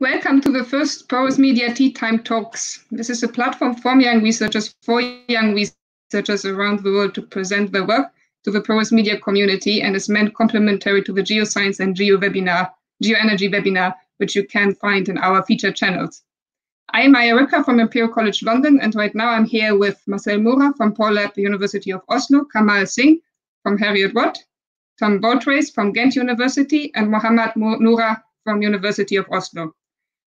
Welcome to the first Porous Media Tea Time Talks. This is a platform from young researchers for young researchers around the world to present their work to the Porous Media community and is meant complementary to the Geoscience and Geo webinar, Geoenergy webinar, which you can find in our featured channels. I am Maya Ripka from Imperial College London, and right now I'm here with Marcel Moura from PoreLab, University of Oslo, Kamal Singh from Heriot-Watt, Tom Bultreys from Ghent University, and Mohammad Noura from University of Oslo.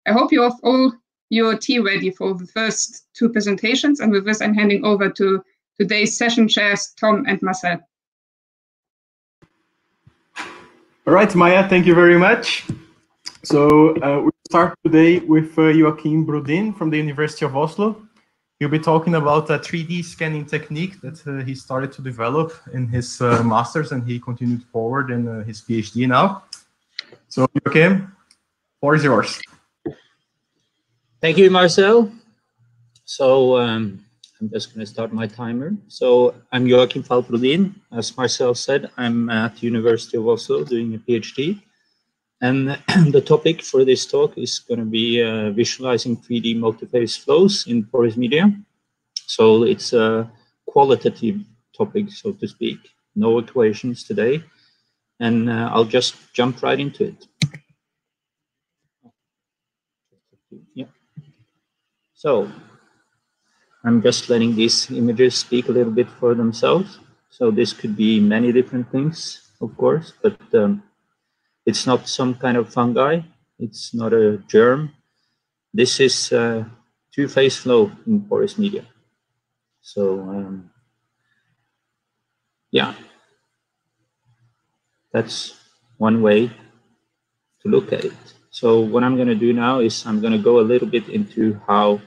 I hope you have all your tea ready for the first two presentations, and with this I'm handing over to today's session chairs, Tom and Marcel. All right, Maya, thank you very much. So uh, we start today with uh, Joachim Brodin from the University of Oslo. He'll be talking about a 3D scanning technique that uh, he started to develop in his uh, master's and he continued forward in uh, his PhD now. So Joachim, floor is yours. Thank you, Marcel. So um, I'm just going to start my timer. So I'm Joachim Falck-Brodin. As Marcel said, I'm at University of Oslo doing a PhD. And the topic for this talk is going to be uh, visualizing 3D multiphase flows in porous media. So it's a qualitative topic, so to speak. No equations today. And uh, I'll just jump right into it. Yeah. So I'm just letting these images speak a little bit for themselves. So this could be many different things, of course, but um, it's not some kind of fungi. It's not a germ. This is uh, two-phase flow in porous media. So um, yeah, that's one way to look at it. So what I'm going to do now is I'm going to go a little bit into how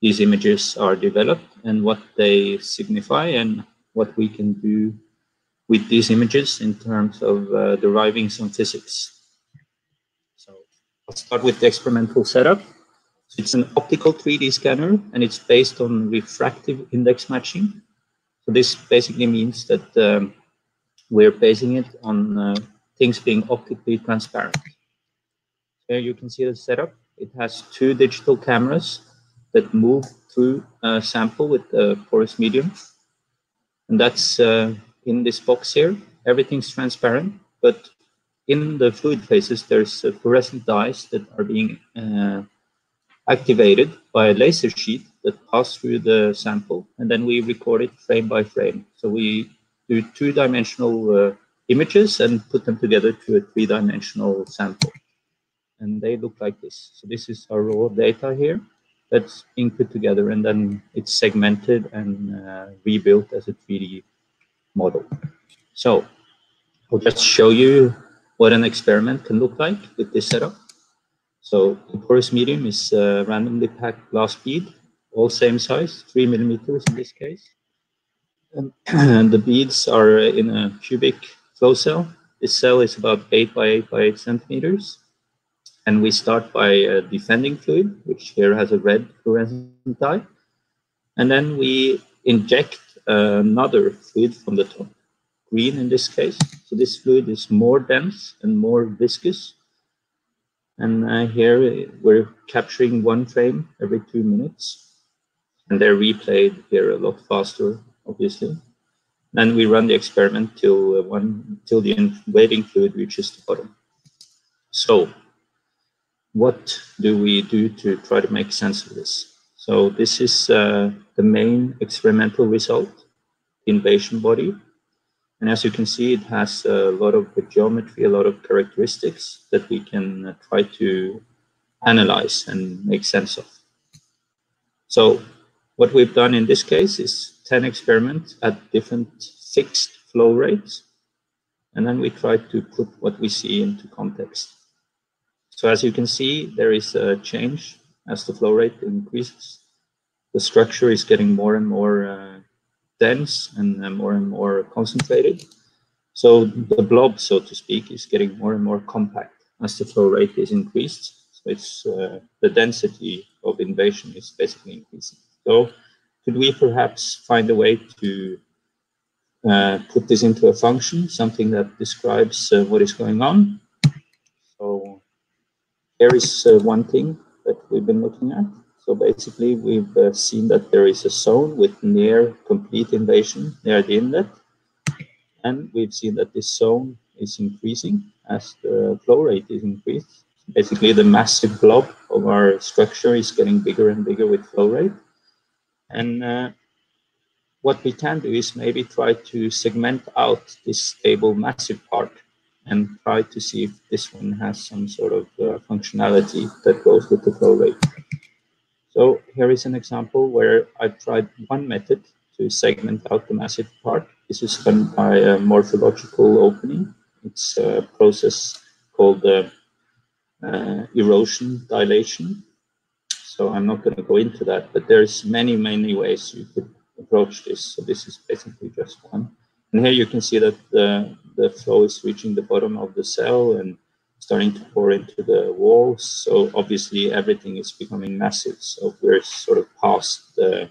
these images are developed and what they signify and what we can do with these images in terms of uh, deriving some physics. So I'll start with the experimental setup. So it's an optical 3D scanner and it's based on refractive index matching. So this basically means that um, we're basing it on uh, things being optically transparent. Here you can see the setup. It has two digital cameras that move through a sample with a porous medium. And that's uh, in this box here. Everything's transparent, but in the fluid phases, there's fluorescent dyes that are being uh, activated by a laser sheet that pass through the sample, and then we record it frame by frame. So we do two-dimensional uh, images and put them together to a three-dimensional sample. And they look like this. So this is our raw data here that's being put together and then it's segmented and uh, rebuilt as a 3D model. So I'll just show you what an experiment can look like with this setup. So the porous medium is a randomly packed glass bead, all same size, three millimeters in this case. And, and the beads are in a cubic flow cell. This cell is about eight by eight by eight centimeters. And we start by a defending fluid, which here has a red fluorescent dye. And then we inject another fluid from the top, green in this case. So this fluid is more dense and more viscous. And uh, here we're capturing one frame every two minutes. And they're replayed here a lot faster, obviously. Then we run the experiment till uh, one till the invading fluid reaches the bottom. So what do we do to try to make sense of this? So this is uh, the main experimental result, invasion body. And as you can see, it has a lot of geometry, a lot of characteristics that we can uh, try to analyze and make sense of. So what we've done in this case is 10 experiments at different fixed flow rates. And then we try to put what we see into context. So as you can see, there is a change as the flow rate increases. The structure is getting more and more uh, dense and uh, more and more concentrated. So the blob, so to speak, is getting more and more compact as the flow rate is increased. So it's uh, the density of invasion is basically increasing. So could we perhaps find a way to uh, put this into a function, something that describes uh, what is going on? So here is uh, one thing that we've been looking at. So basically, we've uh, seen that there is a zone with near complete invasion near the inlet. And we've seen that this zone is increasing as the flow rate is increased. Basically, the massive blob of our structure is getting bigger and bigger with flow rate. And uh, what we can do is maybe try to segment out this stable massive part and try to see if this one has some sort of uh, functionality that goes with the flow rate. So here is an example where I've tried one method to segment out the massive part. This is done by a morphological opening. It's a process called uh, uh, erosion dilation. So I'm not going to go into that, but there's many, many ways you could approach this. So this is basically just one. And here you can see that the, the flow is reaching the bottom of the cell and starting to pour into the walls. So obviously everything is becoming massive. So we're sort of past the,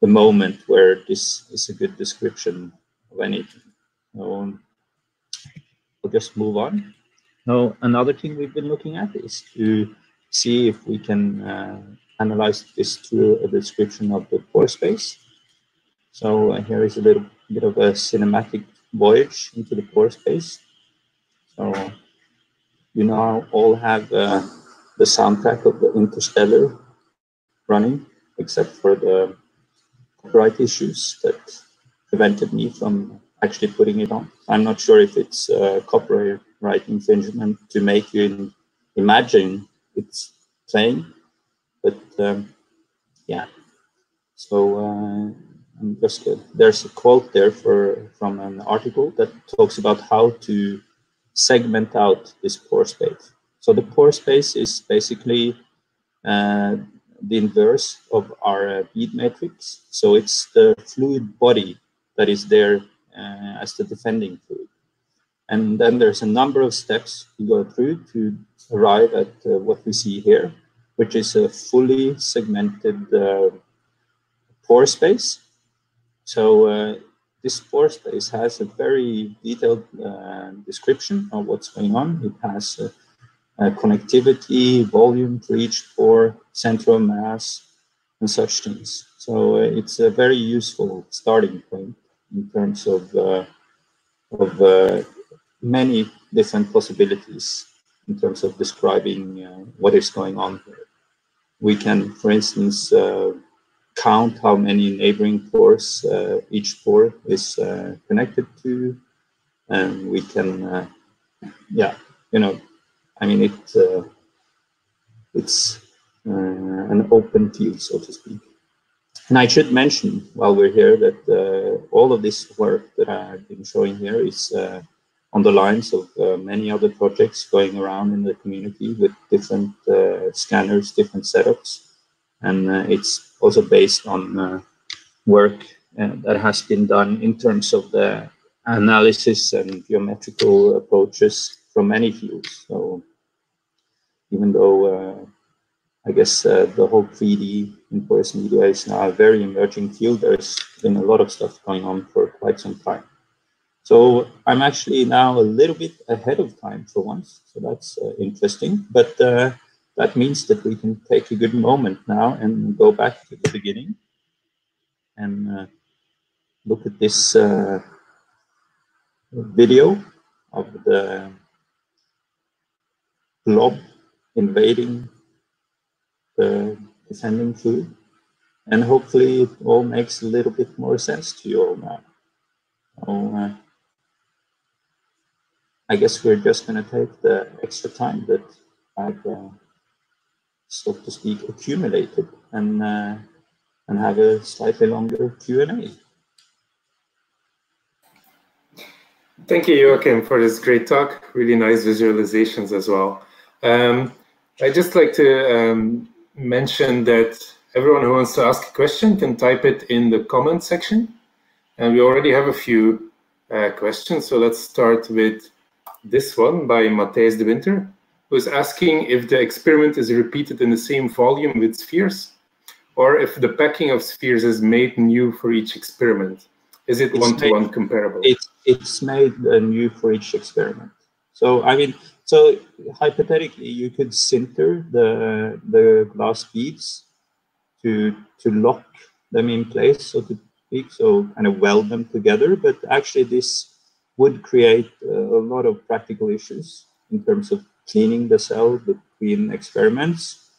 the moment where this is a good description of anything. So we'll just move on. Now, another thing we've been looking at is to see if we can uh, analyze this through a description of the pore space. So uh, here is a little bit of a cinematic voyage into the pore space. So you now all have uh, the soundtrack of the Interstellar running, except for the copyright issues that prevented me from actually putting it on. I'm not sure if it's uh, copyright infringement to make you imagine it's playing, but um, yeah. So uh, just uh, there's a quote there for from an article that talks about how to segment out this pore space. So the pore space is basically uh, the inverse of our uh, bead matrix. So it's the fluid body that is there uh, as the defending fluid. And then there's a number of steps you go through to arrive at uh, what we see here, which is a fully segmented uh, pore space so uh, this pore space has a very detailed uh, description of what's going on. It has uh, connectivity, volume for each pore, central mass, and such things. So uh, it's a very useful starting point in terms of, uh, of uh, many different possibilities in terms of describing what is going on here. We can, for instance, count how many neighboring pores uh, each pore is uh, connected to, and we can, uh, yeah, you know, I mean it. Uh, it's uh, an open field, so to speak. And I should mention while we're here that uh, all of this work that I've been showing here is on the lines of many other projects going around in the community with different scanners, different setups and uh, it's also based on uh, work uh, that has been done in terms of the analysis and geometrical approaches from many fields. So even though I guess uh, the whole 3D in porous media is now a very emerging field. There's been a lot of stuff going on for quite some time. So I'm actually now a little bit ahead of time for once. So that's uh, interesting. But uh, that means that we can take a good moment now and go back to the beginning and uh, look at this uh, video of the blob invading the descending fluid. And hopefully it all makes a little bit more sense to you all now. So, uh, I guess we're just going to take the extra time that I've uh, so to speak, accumulated and uh, and have a slightly longer Q and A. Thank you, Joachim, for this great talk. Really nice visualizations as well. Um, I'd just like to um, mention that everyone who wants to ask a question can type it in the comment section. And we already have a few uh, questions. So let's start with this one by Matthijs de Winter who's asking if the experiment is repeated in the same volume with spheres, or if the packing of spheres is made new for each experiment. Is it one-to-one -one comparable? It's, it's made uh, new for each experiment. So, I mean, So hypothetically, you could sinter the the glass beads to to lock them in place, so to speak, so kind of weld them together. But actually, this would create uh, a lot of practical issues in terms of cleaning the cell between experiments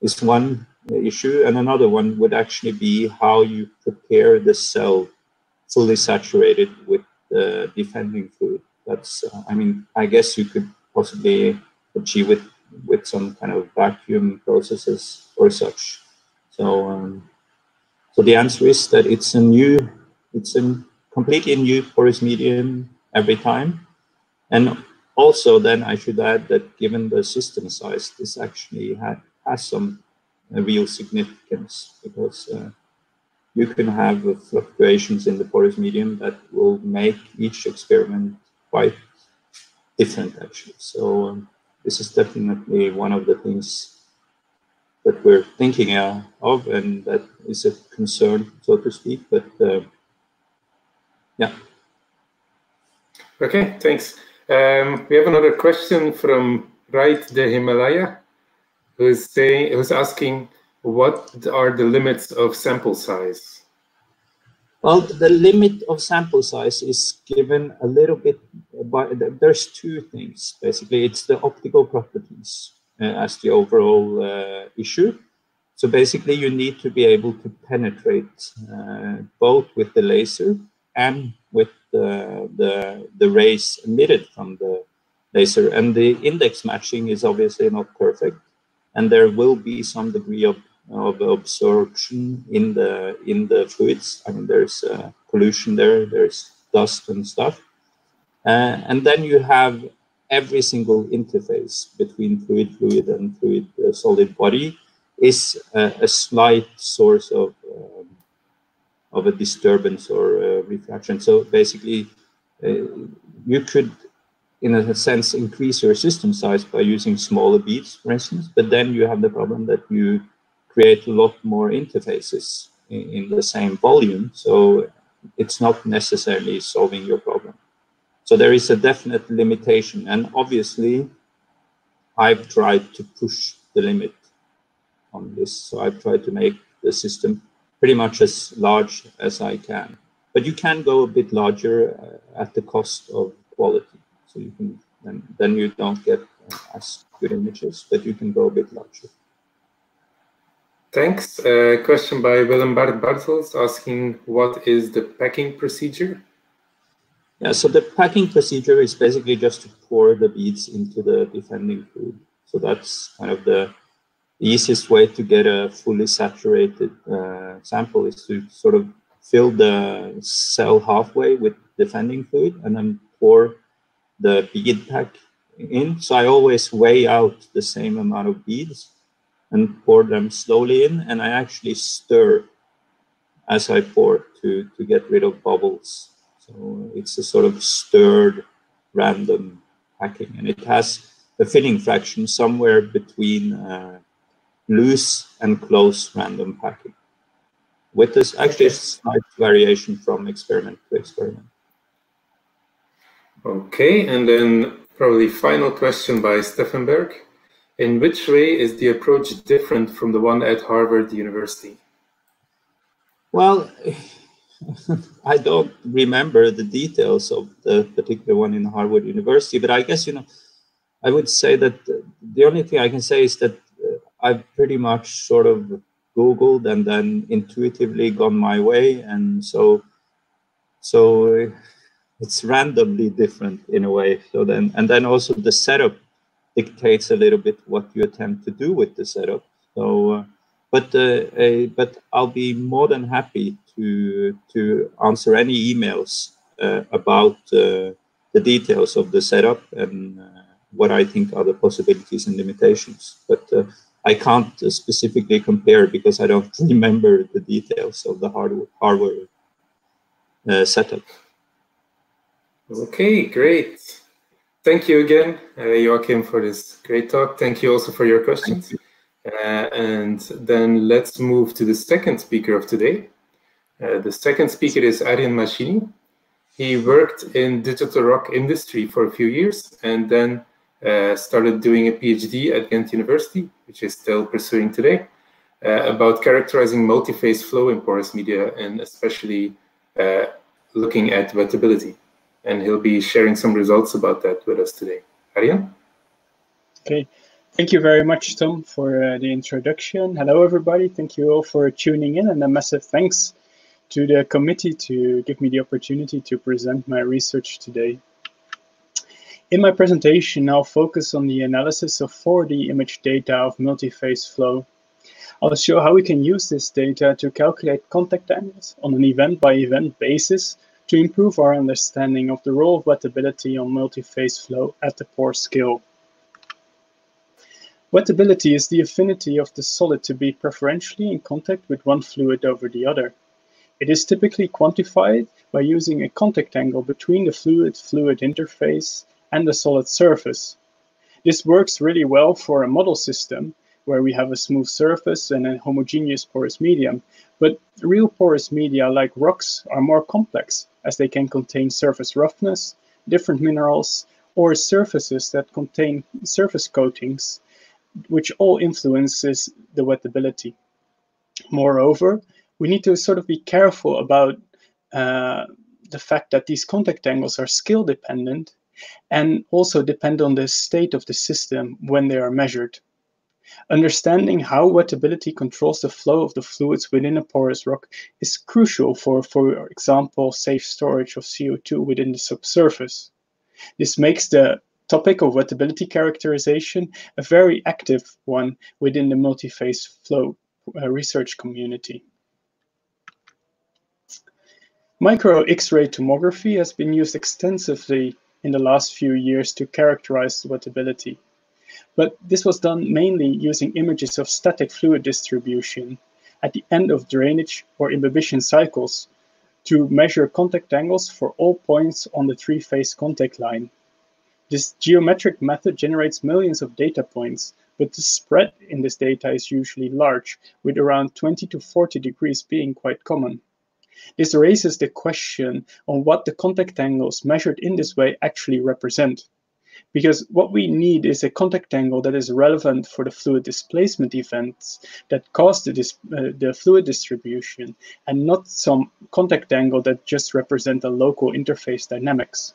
is one issue. And another one would actually be how you prepare the cell fully saturated with the defending fluid. That's, uh, I mean, I guess you could possibly achieve it with some kind of vacuum processes or such. So, um, so the answer is that it's a new, it's a completely new porous medium every time. And also then I should add that given the system size, this actually ha has some uh, real significance because uh, you can have fluctuations in the porous medium that will make each experiment quite different actually. So um, this is definitely one of the things that we're thinking uh, of and that is a concern, so to speak, but uh, yeah. Okay, thanks. Um, we have another question from Right the Himalaya, who's saying, who's asking, what are the limits of sample size? Well, the limit of sample size is given a little bit by, there's two things, basically. It's the optical properties uh, as the overall uh, issue. So basically you need to be able to penetrate uh, both with the laser and with the, the, the rays emitted from the laser. And the index matching is obviously not perfect. And there will be some degree of, of absorption in the in the fluids. I mean, there's uh, pollution there, there's dust and stuff. Uh, and then you have every single interface between fluid fluid and fluid uh, solid body is a slight source of um, of a disturbance or a refraction. So basically, uh, you could, in a sense, increase your system size by using smaller beads, for instance, but then you have the problem that you create a lot more interfaces in, in the same volume. So it's not necessarily solving your problem. So there is a definite limitation. And obviously, I've tried to push the limit on this. So I've tried to make the system pretty much as large as I can. But you can go a bit larger uh, at the cost of quality. So you can then, then you don't get uh, as good images, but you can go a bit larger. Thanks. Uh, question by Willem Bart Bartels asking what is the packing procedure? Yeah, so the packing procedure is basically just to pour the beads into the defending fluid. So that's kind of the easiest way to get a fully saturated uh, sample is to sort of fill the cell halfway with defending fluid and then pour the bead pack in. So I always weigh out the same amount of beads and pour them slowly in. And I actually stir as I pour to, to get rid of bubbles. So it's a sort of stirred random packing. And it has a filling fraction somewhere between uh, loose and close random packing with this actually a slight variation from experiment to experiment. Okay, and then probably final question by Stefan Berg. In which way is the approach different from the one at Harvard University? Well, I don't remember the details of the particular one in Harvard University, but I guess, you know, I would say that the only thing I can say is that I've pretty much sort of Googled and then intuitively gone my way. And so, so it's randomly different in a way. So then, and then also the setup dictates a little bit what you attempt to do with the setup. So, uh, but uh, but I'll be more than happy to to answer any emails uh, about uh, the details of the setup and uh, what I think are the possibilities and limitations. But I can't specifically compare because I don't remember the details of the hardware, hardware uh, setup. Okay, great. Thank you again, uh, Joachim, for this great talk. Thank you also for your questions. Uh, and then let's move to the second speaker of today. Uh, the second speaker is Arjen Mascini. He worked in digital rock industry for a few years and then uh, started doing a PhD at Ghent University, which is still pursuing today, uh, about characterizing multi-phase flow in porous media and especially uh, looking at wettability. And he'll be sharing some results about that with us today. Arjen? Okay. Thank you very much, Tom, for uh, the introduction. Hello, everybody. Thank you all for tuning in, and a massive thanks to the committee to give me the opportunity to present my research today. In my presentation, I'll focus on the analysis of 4D image data of multi-phase flow. I'll show how we can use this data to calculate contact angles on an event-by-event -event basis to improve our understanding of the role of wettability on multi-phase flow at the pore scale. Wettability is the affinity of the solid to be preferentially in contact with one fluid over the other. It is typically quantified by using a contact angle between the fluid-fluid interface and a solid surface. This works really well for a model system where we have a smooth surface and a homogeneous porous medium, but real porous media like rocks are more complex as they can contain surface roughness, different minerals, or surfaces that contain surface coatings, which all influences the wettability. Moreover, we need to sort of be careful about uh, the fact that these contact angles are scale dependent and also depend on the state of the system when they are measured. Understanding how wettability controls the flow of the fluids within a porous rock is crucial for, for example, safe storage of CO2 within the subsurface. This makes the topic of wettability characterization a very active one within the multi-phase flow uh, research community. Micro X-ray tomography has been used extensively in the last few years to characterize wettability. But this was done mainly using images of static fluid distribution at the end of drainage or imbibition cycles to measure contact angles for all points on the three-phase contact line. This geometric method generates millions of data points, but the spread in this data is usually large, with around 20 to 40 degrees being quite common. This raises the question on what the contact angles measured in this way actually represent. Because what we need is a contact angle that is relevant for the fluid displacement events that cause the, uh, the fluid distribution and not some contact angle that just represent the local interface dynamics.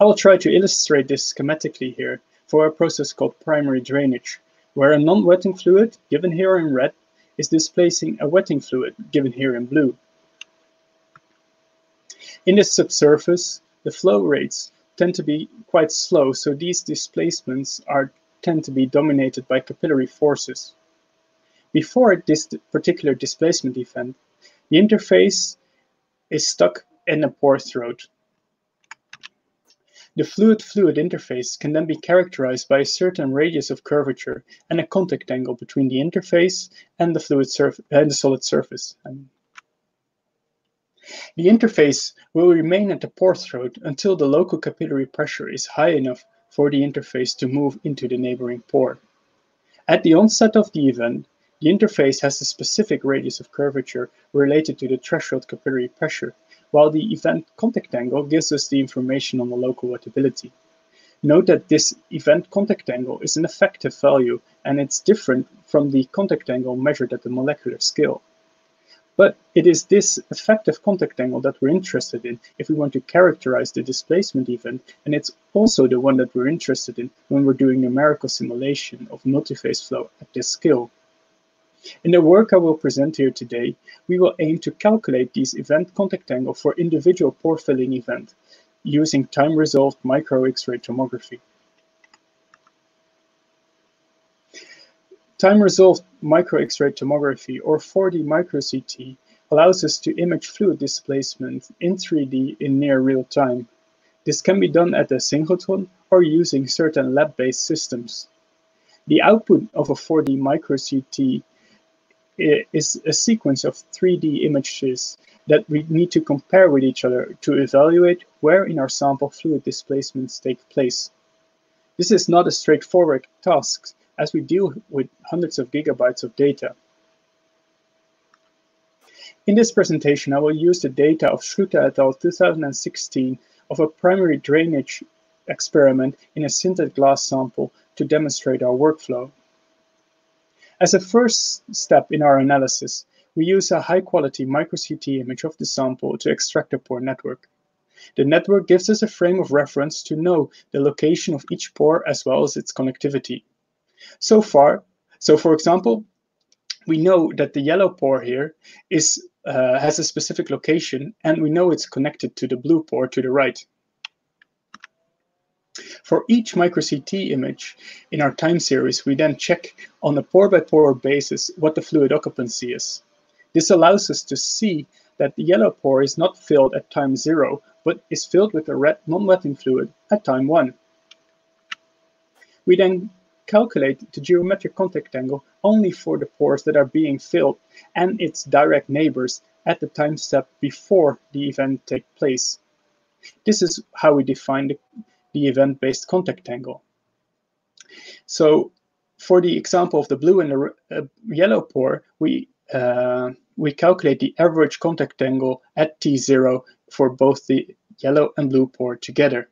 I will try to illustrate this schematically here for a process called primary drainage, where a non-wetting fluid, given here in red, is displacing a wetting fluid, given here in blue. In the subsurface, the flow rates tend to be quite slow, so these displacements are tend to be dominated by capillary forces. Before this particular displacement event, the interface is stuck in a pore throat. The fluid-fluid interface can then be characterized by a certain radius of curvature and a contact angle between the interface and the fluid and the solid surface. The interface will remain at the pore throat until the local capillary pressure is high enough for the interface to move into the neighboring pore. At the onset of the event, the interface has a specific radius of curvature related to the threshold capillary pressure while the event contact angle gives us the information on the local wettability. Note that this event contact angle is an effective value and it's different from the contact angle measured at the molecular scale. But it is this effective contact angle that we're interested in if we want to characterize the displacement event, and it's also the one that we're interested in when we're doing numerical simulation of multiphase flow at this scale. In the work I will present here today, we will aim to calculate these event contact angle for individual pore filling event using time-resolved micro X-ray tomography. Time-resolved micro X-ray tomography, or 4D micro-CT, allows us to image fluid displacement in 3D in near real time. This can be done at a synchrotron or using certain lab-based systems. The output of a 4D micro-CT is a sequence of 3D images that we need to compare with each other to evaluate where in our sample fluid displacements take place. This is not a straightforward task as we deal with hundreds of gigabytes of data. In this presentation, I will use the data of Schluter et al. 2016 of a primary drainage experiment in a sintered glass sample to demonstrate our workflow. As a first step in our analysis, we use a high-quality micro-CT image of the sample to extract a pore network. The network gives us a frame of reference to know the location of each pore as well as its connectivity. So far, so for example, we know that the yellow pore here is uh, has a specific location, and we know it's connected to the blue pore to the right. For each micro-CT image in our time series, we then check on a pore-by-pore basis what the fluid occupancy is. This allows us to see that the yellow pore is not filled at time zero, but is filled with a red non-wetting fluid at time one. We then calculate the geometric contact angle only for the pores that are being filled and its direct neighbors at the time step before the event takes place. This is how we define the the event-based contact angle. So for the example of the blue and the uh, yellow pore, we uh, we calculate the average contact angle at T0 for both the yellow and blue pore together.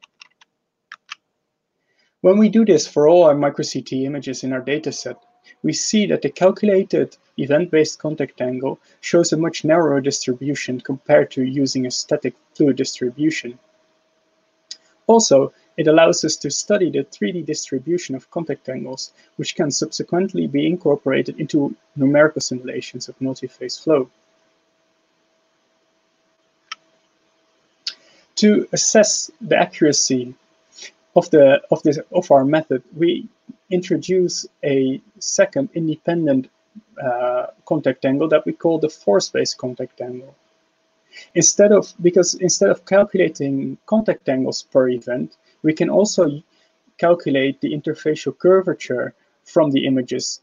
When we do this for all our micro-CT images in our dataset, we see that the calculated event-based contact angle shows a much narrower distribution compared to using a static fluid distribution. Also, it allows us to study the 3D distribution of contact angles, which can subsequently be incorporated into numerical simulations of multi-phase flow. To assess the accuracy of the of this of our method, we introduce a second independent uh, contact angle that we call the force-based contact angle. Instead of because instead of calculating contact angles per event, we can also calculate the interfacial curvature from the images,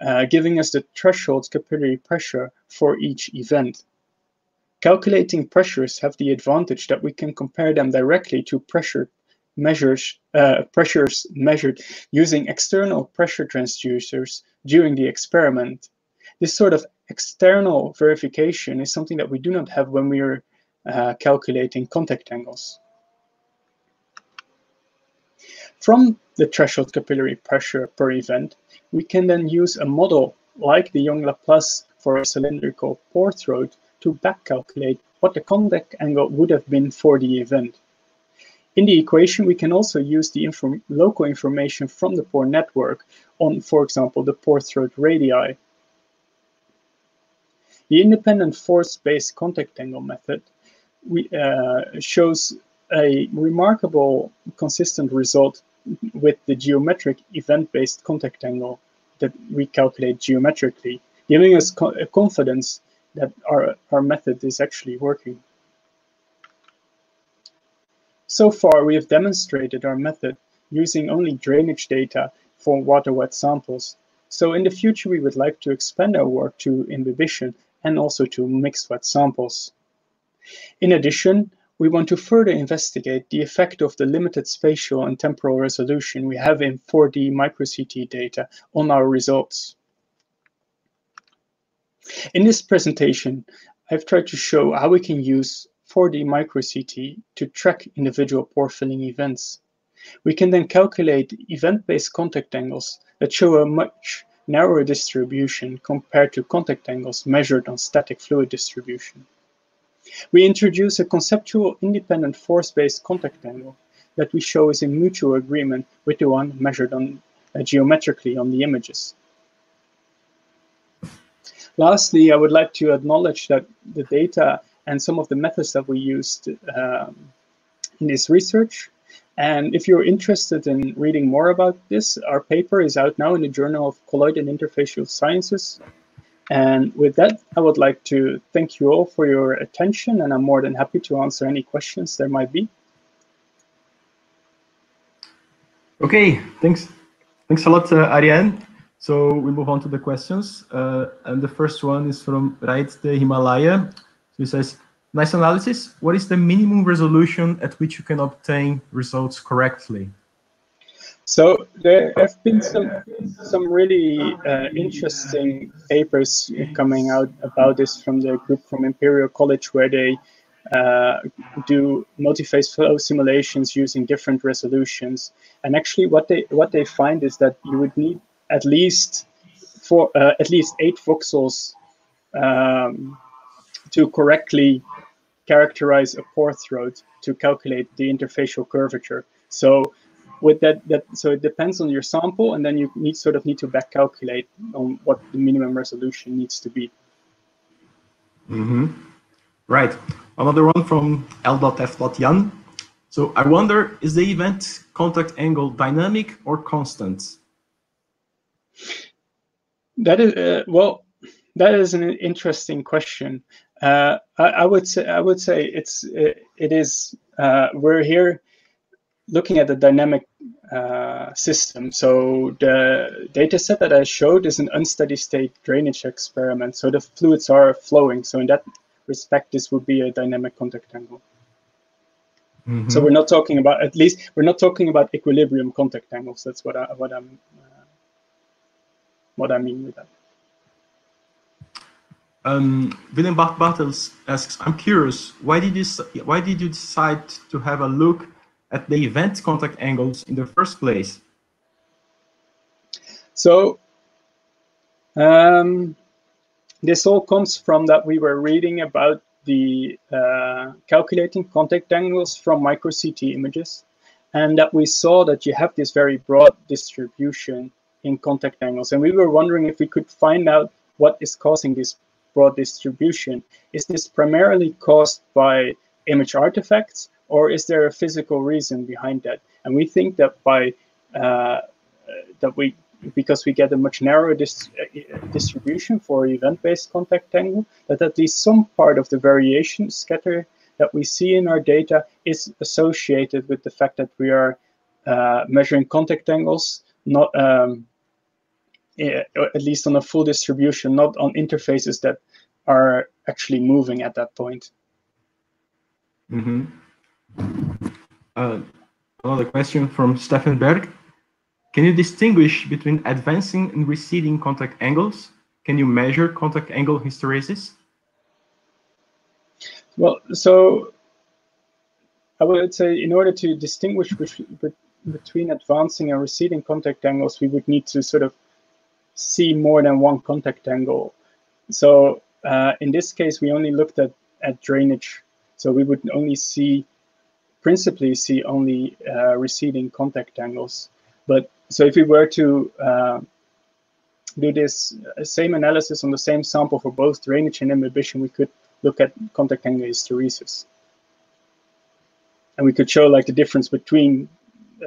uh, giving us the threshold capillary pressure for each event. Calculating pressures have the advantage that we can compare them directly to pressure measures, uh, pressures measured using external pressure transducers during the experiment. This sort of external verification is something that we do not have when we are uh, calculating contact angles. From the threshold capillary pressure per event, we can then use a model like the Young-Laplace for a cylindrical pore throat to back calculate what the contact angle would have been for the event. In the equation, we can also use the inform local information from the pore network on, for example, the pore throat radii. The independent force-based contact angle method we, uh, shows a remarkable consistent result with the geometric event-based contact angle that we calculate geometrically, giving us co confidence that our, our method is actually working. So far, we have demonstrated our method using only drainage data for water-wet samples. So in the future, we would like to expand our work to imbibition and also to mixed wet samples. In addition, we want to further investigate the effect of the limited spatial and temporal resolution we have in 4D micro-CT data on our results. In this presentation, I've tried to show how we can use 4D micro-CT to track individual pore filling events. We can then calculate event-based contact angles that show a much narrower distribution compared to contact angles measured on static fluid distribution. We introduce a conceptual independent force-based contact angle that we show is in mutual agreement with the one measured on uh, geometrically on the images. Lastly, I would like to acknowledge that the data and some of the methods that we used um, in this research. And if you're interested in reading more about this, our paper is out now in the Journal of Colloid and Interfacial Sciences. And with that, I would like to thank you all for your attention, and I'm more than happy to answer any questions there might be. Okay, thanks. Thanks a lot, uh, Arjen. So we move on to the questions. Uh, and the first one is from Right the Himalaya. So he says, nice analysis. What is the minimum resolution at which you can obtain results correctly? So there have been some some really uh, interesting papers coming out about this from the group from Imperial College, where they uh, do multi-phase flow simulations using different resolutions. And actually, what they what they find is that you would need at least for uh, at least eight voxels um, to correctly characterize a pore throat to calculate the interfacial curvature. So with that, that so it depends on your sample, and then you need sort of need to back calculate on what the minimum resolution needs to be. Mm-hmm. Right. Another one from L.F.Yan. So I wonder, is the event contact angle dynamic or constant? That is uh, well, that is an interesting question. Uh, I, I, would say I would say it's it, it is uh, we're here looking at the dynamic uh, system. So the data set that I showed is an unsteady state drainage experiment. So the fluids are flowing. So in that respect, this would be a dynamic contact angle. Mm -hmm. So we're not talking about at least we're not talking about equilibrium contact angles. That's what I what I'm uh, what I mean with that. Um, Willem Bart Bartels asks, I'm curious, why did you why did you decide to have a look at the event contact angles in the first place? So um, this all comes from that we were reading about the uh, calculating contact angles from micro CT images, and that we saw that you have this very broad distribution in contact angles, and we were wondering if we could find out what is causing this broad distribution. Is this primarily caused by image artifacts, or is there a physical reason behind that? And we think that by uh, that we because we get a much narrower dis distribution for event-based contact angle, that at least some part of the variation scatter that we see in our data is associated with the fact that we are uh, measuring contact angles, not um, at least on a full distribution, not on interfaces that are actually moving at that point. Mm -hmm. Uh, another question from Stefan Berg. Can you distinguish between advancing and receding contact angles? Can you measure contact angle hysteresis? Well, so I would say in order to distinguish between advancing and receding contact angles, we would need to sort of see more than one contact angle. So uh, in this case, we only looked at, at drainage. So we would only see principally see only uh, receding contact angles. But so if we were to uh, do this same analysis on the same sample for both drainage and imbibition, we could look at contact angle hysteresis. And we could show like the difference between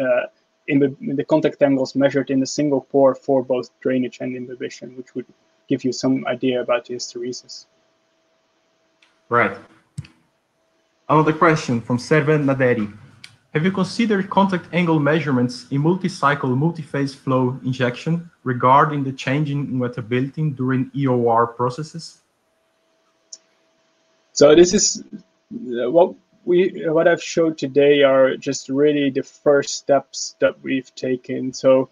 uh, in the, in the contact angles measured in a single pore for both drainage and imbibition, which would give you some idea about the hysteresis. Right. Another question from Servan Naderi. Have you considered contact angle measurements in multi-cycle, multi-phase flow injection regarding the changing in wettability during EOR processes? So this is uh, what we what I've showed today are just really the first steps that we've taken. So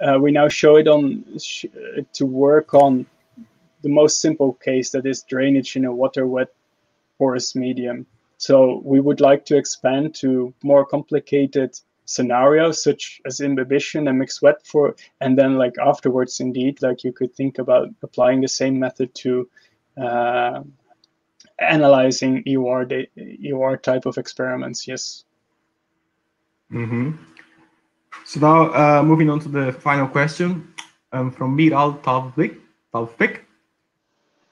uh, we now show it on to work on the most simple case that is drainage in a water wet porous medium. So we would like to expand to more complicated scenarios such as imbibition and mixed wet for and then like afterwards indeed like you could think about applying the same method to uh, analyzing EOR EOR type of experiments yes. Mm-hmm. so now uh, moving on to the final question um, from Miral Talvik Talvik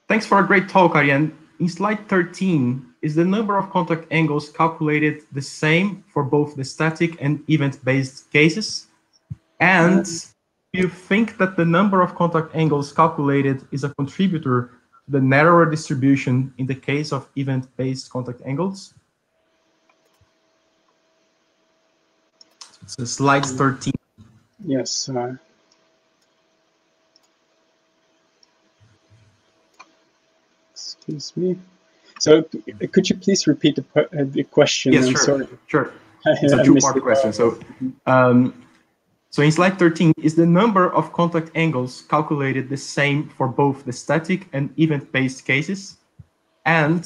thanks for a great talk Arjen in slide 13 is the number of contact angles calculated the same for both the static and event-based cases? And do you think that the number of contact angles calculated is a contributor to the narrower distribution in the case of event-based contact angles? So slide 13. Yes. Uh, excuse me. So could you please repeat the, uh, the question? Yes, sure. Sorry. Sure. It's a two-part question. So, um, so in slide 13, is the number of contact angles calculated the same for both the static and event-based cases? And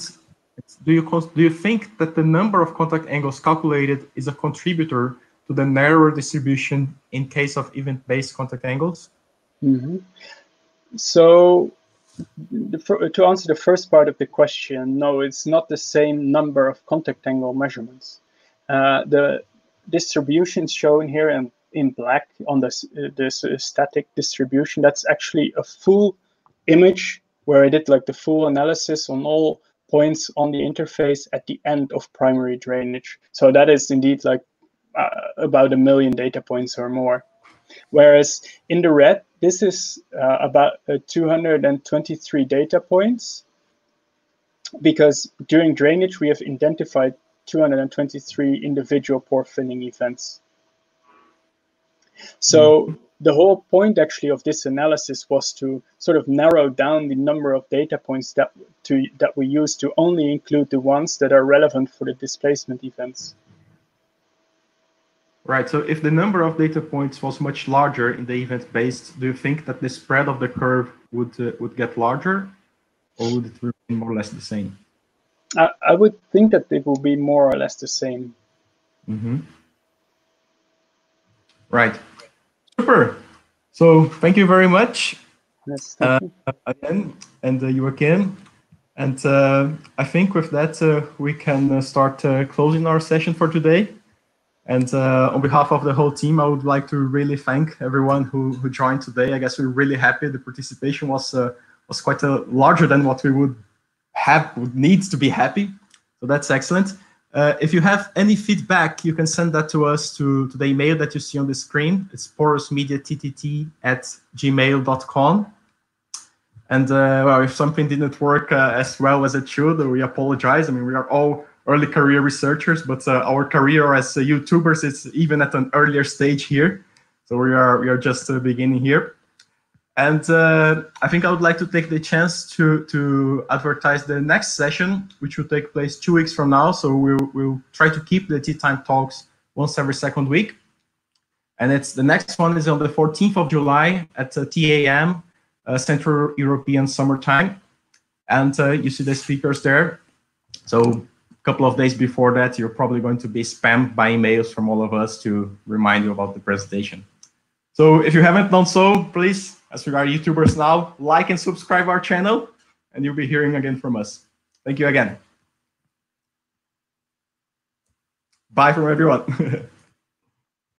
do you do you think that the number of contact angles calculated is a contributor to the narrower distribution in case of event-based contact angles? Mm -hmm. So, the, to answer the first part of the question, no, it's not the same number of contact angle measurements. Uh, the distributions shown here in, in black on this, uh, this uh, static distribution, that's actually a full image where I did like the full analysis on all points on the interface at the end of primary drainage. So that is indeed like uh, about a million data points or more. Whereas in the red, this is uh, about uh, 223 data points because during drainage, we have identified 223 individual pore filling events. So the whole point actually of this analysis was to sort of narrow down the number of data points that to that we use to only include the ones that are relevant for the displacement events. Right. So if the number of data points was much larger in the event-based, do you think that the spread of the curve would uh, would get larger, or would it remain more or less the same? I, I would think that it will be more or less the same. Mm -hmm. Right. Super. So thank you very much. Yes, uh, again, and uh, Joachim. And uh, I think with that, uh, we can uh, start uh, closing our session for today. And on behalf of the whole team, I would like to really thank everyone who, who joined today. I guess we're really happy. The participation was was quite larger than what we would have would needs to be happy. So that's excellent. Uh, if you have any feedback, you can send that to us to, to the email that you see on the screen. It's porousmediattt at gmail.com. And uh, well, if something didn't work uh, as well as it should, we apologize. I mean, we are all early career researchers, but uh, our career as YouTubers is even at an earlier stage here. So we are we are just uh, beginning here. And uh, I think I would like to take the chance to, to advertise the next session, which will take place two weeks from now. So we'll, we'll try to keep the tea time talks once every second week. And it's the next one is on the 14th of July at uh, 10 a.m. Uh, Central European Summertime. And uh, you see the speakers there. So couple of days before that, you're probably going to be spammed by emails from all of us to remind you about the presentation. So if you haven't done so, please as we are YouTubers now, like and subscribe our channel, and you'll be hearing again from us. Thank you again. Bye from everyone.